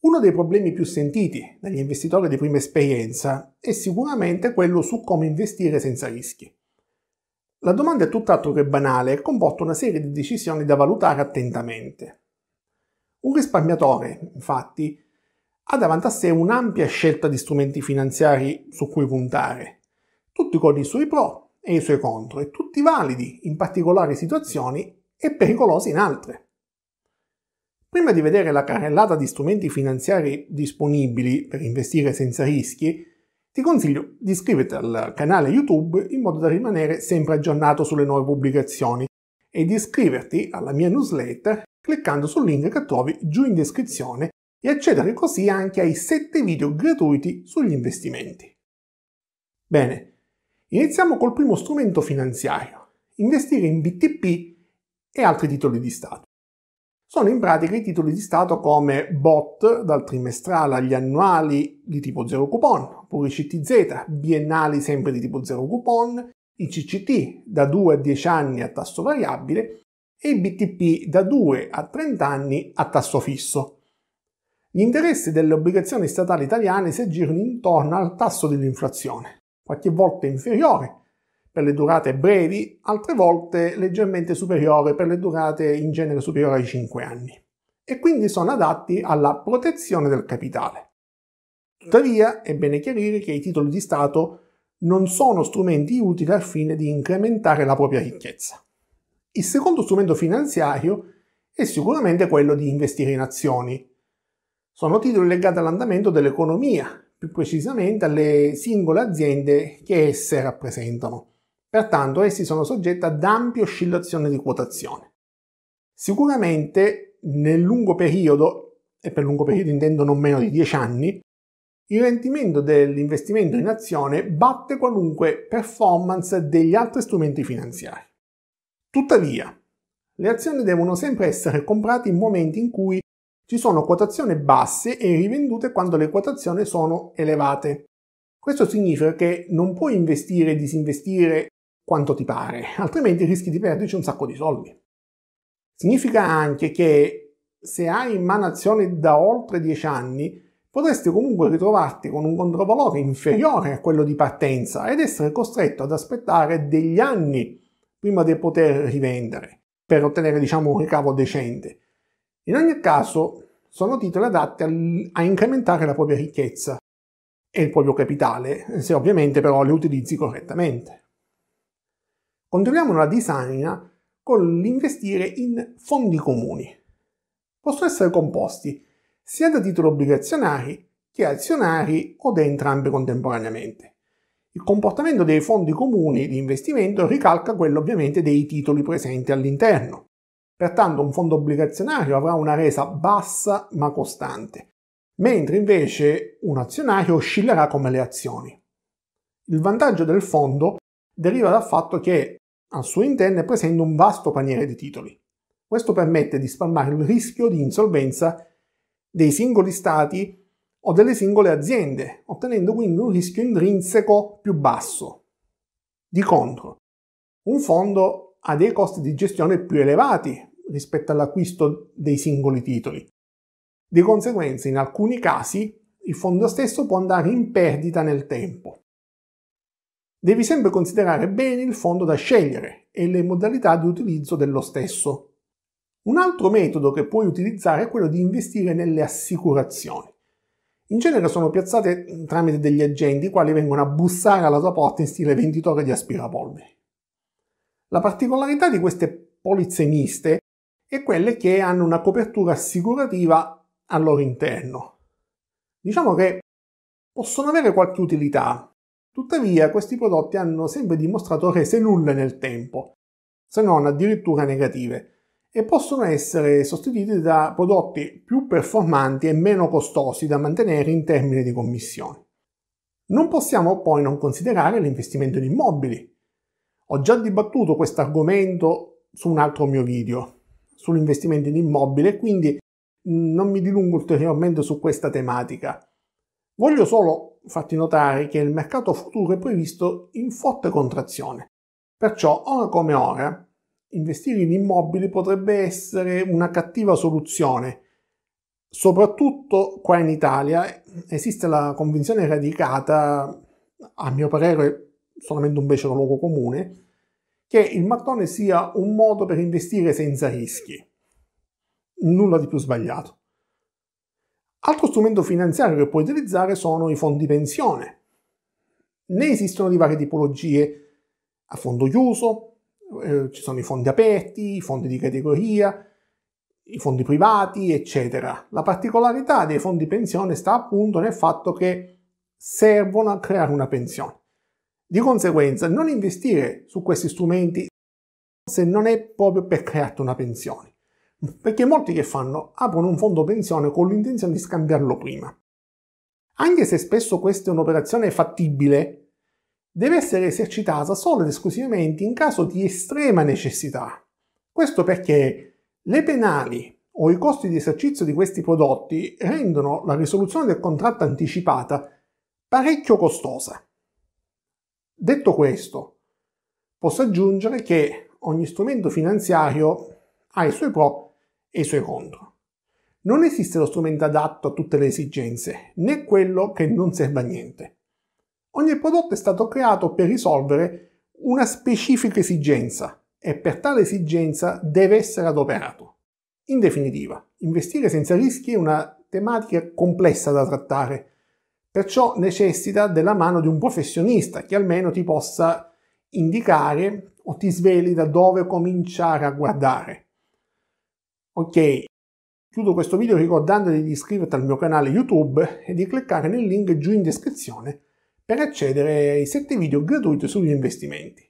Uno dei problemi più sentiti dagli investitori di prima esperienza è sicuramente quello su come investire senza rischi. La domanda è tutt'altro che banale e comporta una serie di decisioni da valutare attentamente. Un risparmiatore, infatti, ha davanti a sé un'ampia scelta di strumenti finanziari su cui puntare, tutti con i suoi pro e i suoi contro, e tutti validi in particolari situazioni e pericolosi in altre. Prima di vedere la carrellata di strumenti finanziari disponibili per investire senza rischi, ti consiglio di iscriverti al canale YouTube in modo da rimanere sempre aggiornato sulle nuove pubblicazioni e di iscriverti alla mia newsletter cliccando sul link che trovi giù in descrizione e accedere così anche ai 7 video gratuiti sugli investimenti. Bene, iniziamo col primo strumento finanziario, investire in BTP e altri titoli di Stato sono in pratica i titoli di Stato come BOT dal trimestrale agli annuali di tipo 0 coupon, oppure i CTZ biennali sempre di tipo 0 coupon, i CCT da 2 a 10 anni a tasso variabile e i BTP da 2 a 30 anni a tasso fisso. Gli interessi delle obbligazioni statali italiane si aggirano intorno al tasso dell'inflazione, qualche volta inferiore per le durate brevi, altre volte leggermente superiore per le durate in genere superiori ai 5 anni e quindi sono adatti alla protezione del capitale. Tuttavia è bene chiarire che i titoli di Stato non sono strumenti utili al fine di incrementare la propria ricchezza. Il secondo strumento finanziario è sicuramente quello di investire in azioni. Sono titoli legati all'andamento dell'economia, più precisamente alle singole aziende che esse rappresentano. Pertanto essi sono soggetti ad ampie oscillazioni di quotazione. Sicuramente nel lungo periodo, e per lungo periodo intendo non meno di 10 anni, il rendimento dell'investimento in azione batte qualunque performance degli altri strumenti finanziari. Tuttavia, le azioni devono sempre essere comprate in momenti in cui ci sono quotazioni basse e rivendute quando le quotazioni sono elevate. Questo significa che non puoi investire e disinvestire quanto ti pare, altrimenti rischi di perderci un sacco di soldi. Significa anche che se hai in mano azioni da oltre 10 anni, potresti comunque ritrovarti con un controvalore inferiore a quello di partenza ed essere costretto ad aspettare degli anni prima di poter rivendere per ottenere diciamo un ricavo decente. In ogni caso sono titoli adatti a incrementare la propria ricchezza e il proprio capitale, se ovviamente però li utilizzi correttamente. Continuiamo la design con l'investire in fondi comuni. Possono essere composti sia da titoli obbligazionari che azionari o da entrambi contemporaneamente. Il comportamento dei fondi comuni di investimento ricalca quello ovviamente dei titoli presenti all'interno. Pertanto un fondo obbligazionario avrà una resa bassa ma costante, mentre invece un azionario oscillerà come le azioni. Il vantaggio del fondo deriva dal fatto che al suo interno è presente un vasto paniere di titoli. Questo permette di spalmare il rischio di insolvenza dei singoli stati o delle singole aziende, ottenendo quindi un rischio intrinseco più basso. Di contro, un fondo ha dei costi di gestione più elevati rispetto all'acquisto dei singoli titoli. Di conseguenza, in alcuni casi, il fondo stesso può andare in perdita nel tempo. Devi sempre considerare bene il fondo da scegliere e le modalità di utilizzo dello stesso. Un altro metodo che puoi utilizzare è quello di investire nelle assicurazioni. In genere sono piazzate tramite degli agenti i quali vengono a bussare alla tua porta in stile venditore di aspirapolveri. La particolarità di queste polizze miste è quelle che hanno una copertura assicurativa al loro interno. Diciamo che possono avere qualche utilità, Tuttavia questi prodotti hanno sempre dimostrato rese nulle nel tempo, se non addirittura negative, e possono essere sostituiti da prodotti più performanti e meno costosi da mantenere in termini di commissioni. Non possiamo poi non considerare l'investimento in immobili. Ho già dibattuto questo argomento su un altro mio video sull'investimento in immobile, quindi non mi dilungo ulteriormente su questa tematica. Voglio solo farti notare che il mercato futuro è previsto in forte contrazione. Perciò, ora come ora, investire in immobili potrebbe essere una cattiva soluzione, Soprattutto qua in Italia esiste la convinzione radicata, a mio parere solamente un becero luogo comune, che il mattone sia un modo per investire senza rischi. Nulla di più sbagliato. Altro strumento finanziario che puoi utilizzare sono i fondi pensione. Ne esistono di varie tipologie, a fondo chiuso, eh, ci sono i fondi aperti, i fondi di categoria, i fondi privati, eccetera. La particolarità dei fondi pensione sta appunto nel fatto che servono a creare una pensione. Di conseguenza, non investire su questi strumenti se non è proprio per crearti una pensione. Perché molti che fanno aprono un fondo pensione con l'intenzione di scambiarlo prima. Anche se spesso questa è un'operazione fattibile, deve essere esercitata solo ed esclusivamente in caso di estrema necessità. Questo perché le penali o i costi di esercizio di questi prodotti rendono la risoluzione del contratto anticipata parecchio costosa. Detto questo, posso aggiungere che ogni strumento finanziario ha i suoi pro e i suoi contro. Non esiste lo strumento adatto a tutte le esigenze, né quello che non serve a niente. Ogni prodotto è stato creato per risolvere una specifica esigenza e per tale esigenza deve essere adoperato. In definitiva, investire senza rischi è una tematica complessa da trattare Perciò necessita della mano di un professionista che almeno ti possa indicare o ti sveli da dove cominciare a guardare. Ok, chiudo questo video ricordandoti di iscriverti al mio canale YouTube e di cliccare nel link giù in descrizione per accedere ai 7 video gratuiti sugli investimenti.